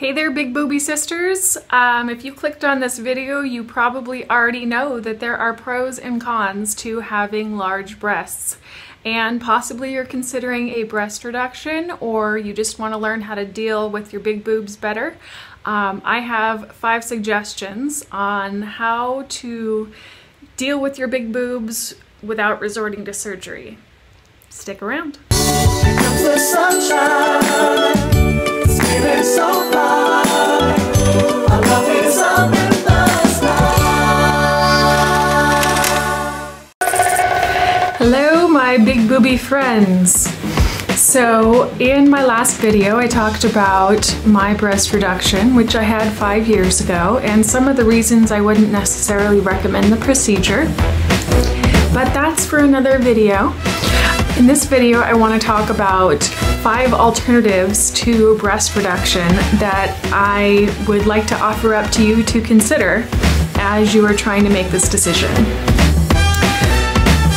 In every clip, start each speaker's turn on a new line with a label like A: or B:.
A: Hey there, big booby sisters. Um, if you clicked on this video, you probably already know that there are pros and cons to having large breasts. And possibly you're considering a breast reduction or you just want to learn how to deal with your big boobs better. Um, I have five suggestions on how to deal with your big boobs without resorting to surgery. Stick around. Hello, my big booby friends. So, in my last video, I talked about my breast reduction, which I had five years ago, and some of the reasons I wouldn't necessarily recommend the procedure. But that's for another video. In this video, I want to talk about five alternatives to breast reduction that I would like to offer up to you to consider as you are trying to make this decision.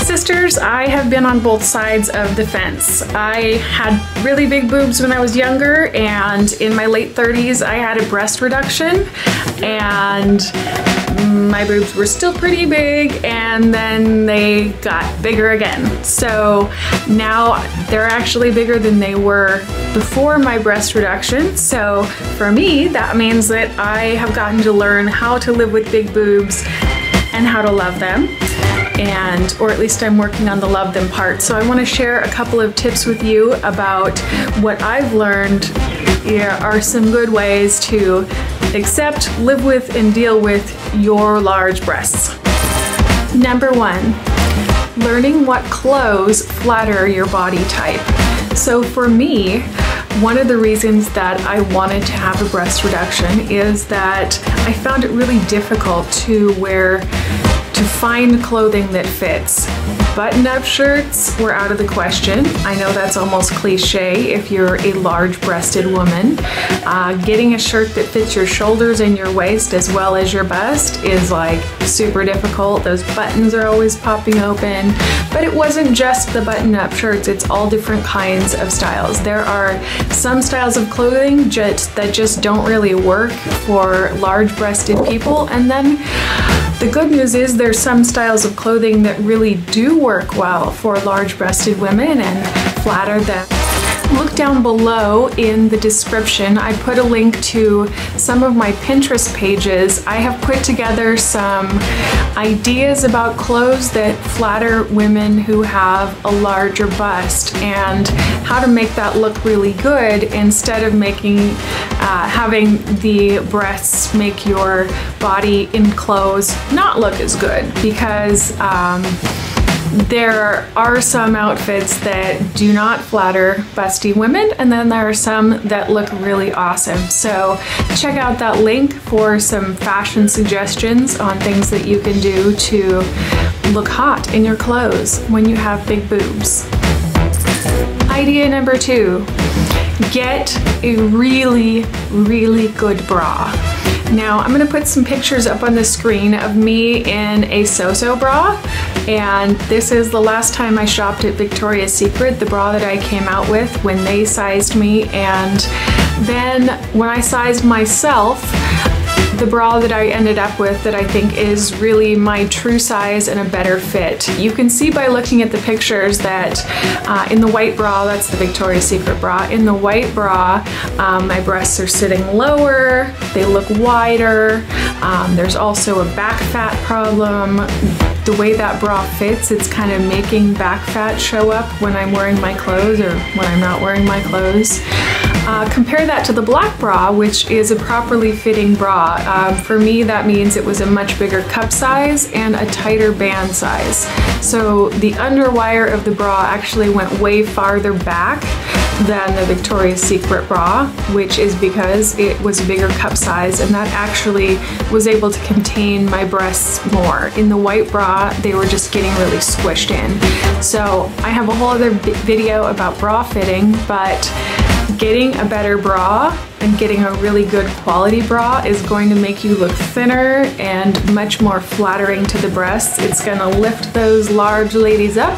A: Sisters, I have been on both sides of the fence. I had really big boobs when I was younger, and in my late 30s, I had a breast reduction, and my boobs were still pretty big and then they got bigger again. So now they're actually bigger than they were before my breast reduction. So for me, that means that I have gotten to learn how to live with big boobs and how to love them and or at least I'm working on the love them part. So I want to share a couple of tips with you about what I've learned yeah, are some good ways to accept, live with, and deal with your large breasts. Number one, learning what clothes flatter your body type. So for me, one of the reasons that I wanted to have a breast reduction is that I found it really difficult to wear to find clothing that fits. Button-up shirts were out of the question. I know that's almost cliche if you're a large-breasted woman. Uh, getting a shirt that fits your shoulders and your waist as well as your bust is like super difficult. Those buttons are always popping open. But it wasn't just the button-up shirts, it's all different kinds of styles. There are some styles of clothing just, that just don't really work for large-breasted people. And then the good news is there's some styles of clothing that really do work well for large-breasted women and flatter them look down below in the description. I put a link to some of my Pinterest pages. I have put together some ideas about clothes that flatter women who have a larger bust and how to make that look really good instead of making uh, having the breasts make your body in clothes not look as good because um, there are some outfits that do not flatter busty women, and then there are some that look really awesome. So check out that link for some fashion suggestions on things that you can do to look hot in your clothes when you have big boobs. Idea number two, get a really, really good bra. Now I'm gonna put some pictures up on the screen of me in a Soso bra and this is the last time I shopped at Victoria's Secret, the bra that I came out with when they sized me and then when I sized myself the bra that I ended up with that I think is really my true size and a better fit. You can see by looking at the pictures that uh, in the white bra, that's the Victoria's Secret bra, in the white bra, um, my breasts are sitting lower, they look wider, um, there's also a back fat problem. The way that bra fits, it's kind of making back fat show up when I'm wearing my clothes or when I'm not wearing my clothes. Uh, compare that to the black bra, which is a properly fitting bra. Um, for me, that means it was a much bigger cup size and a tighter band size. So the underwire of the bra actually went way farther back than the Victoria's Secret bra, which is because it was a bigger cup size and that actually was able to contain my breasts more. In the white bra, they were just getting really squished in. So I have a whole other video about bra fitting, but Getting a better bra and getting a really good quality bra is going to make you look thinner and much more flattering to the breasts. It's gonna lift those large ladies up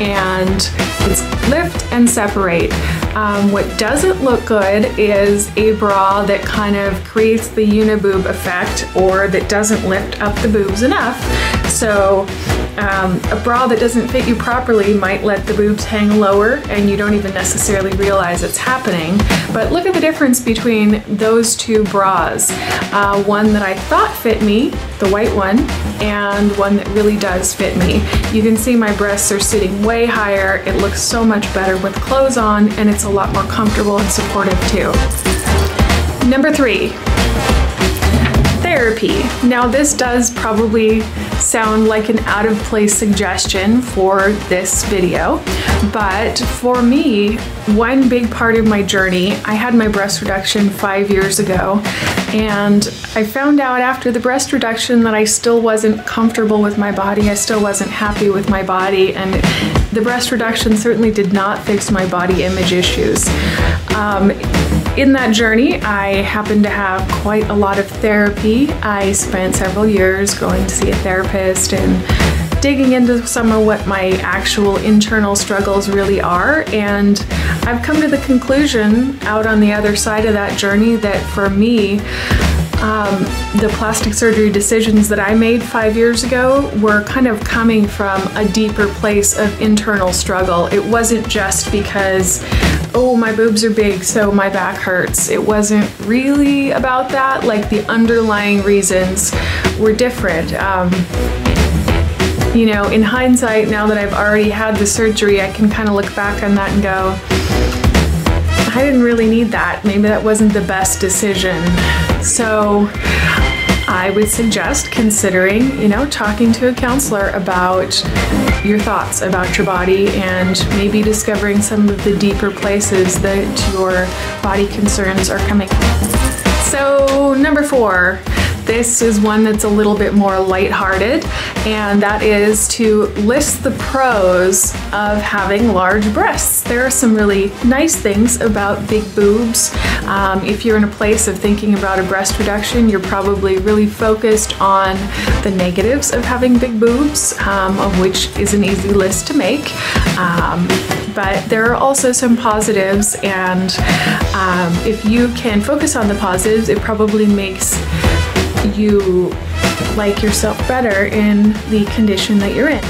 A: and it's lift and separate. Um, what doesn't look good is a bra that kind of creates the uniboob effect or that doesn't lift up the boobs enough. So um, a bra that doesn't fit you properly might let the boobs hang lower and you don't even necessarily realize it's happening. But look at the difference between those two bras. Uh, one that I thought fit me, the white one, and one that really does fit me. You can see my breasts are sitting way higher. It looks so much better with clothes on and it's a lot more comfortable and supportive too. Number three, therapy. Now this does probably sound like an out of place suggestion for this video, but for me, one big part of my journey, I had my breast reduction five years ago, and I found out after the breast reduction that I still wasn't comfortable with my body, I still wasn't happy with my body, and the breast reduction certainly did not fix my body image issues. Um, in that journey, I happened to have quite a lot of therapy. I spent several years going to see a therapist and digging into some of what my actual internal struggles really are. And I've come to the conclusion out on the other side of that journey that for me, um, the plastic surgery decisions that I made five years ago were kind of coming from a deeper place of internal struggle. It wasn't just because, oh, my boobs are big, so my back hurts. It wasn't really about that. Like the underlying reasons were different. Um, you know, in hindsight, now that I've already had the surgery, I can kind of look back on that and go, I didn't really need that. Maybe that wasn't the best decision. So I would suggest considering, you know, talking to a counselor about your thoughts about your body and maybe discovering some of the deeper places that your body concerns are coming. So, number four, this is one that's a little bit more lighthearted, and that is to list the pros of having large breasts. There are some really nice things about big boobs. Um, if you're in a place of thinking about a breast reduction, you're probably really focused on the negatives of having big boobs, um, of which is an easy list to make. Um, but there are also some positives, and um, if you can focus on the positives, it probably makes you like yourself better in the condition that you're in.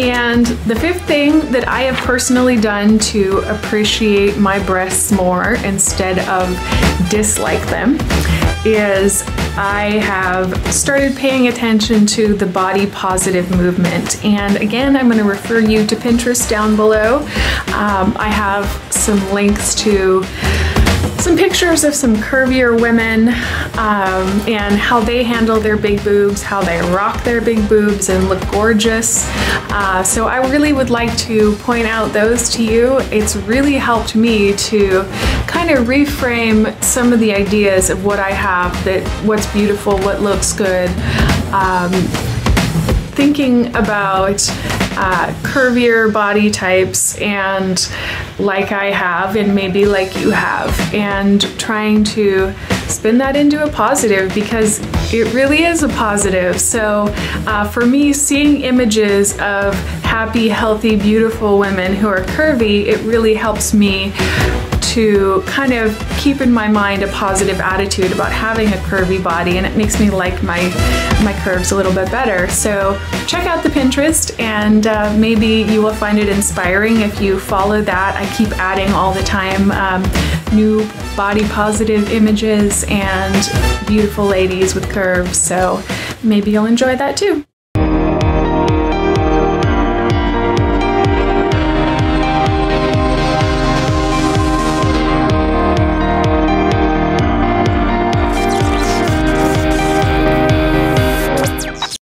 A: And the fifth thing that I have personally done to appreciate my breasts more instead of dislike them is I have started paying attention to the body positive movement. And again, I'm going to refer you to Pinterest down below. Um, I have some links to some pictures of some curvier women um, and how they handle their big boobs, how they rock their big boobs and look gorgeous. Uh, so I really would like to point out those to you. It's really helped me to kind of reframe some of the ideas of what I have, that what's beautiful, what looks good. Um, thinking about uh, curvier body types and like I have and maybe like you have and trying to spin that into a positive because it really is a positive. So uh, for me, seeing images of happy, healthy, beautiful women who are curvy, it really helps me to kind of keep in my mind a positive attitude about having a curvy body and it makes me like my my curves a little bit better. So check out the Pinterest and uh, maybe you will find it inspiring if you follow that. I keep adding all the time um, new body positive images and beautiful ladies with curves so maybe you'll enjoy that too.